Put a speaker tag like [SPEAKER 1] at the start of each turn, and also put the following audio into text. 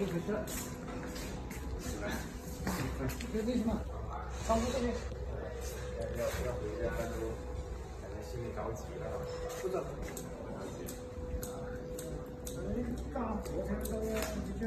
[SPEAKER 1] 这为什么？仓库这边。
[SPEAKER 2] 要要回家都感觉心里着急了。
[SPEAKER 1] 不着急。哎，刚昨天那个你这。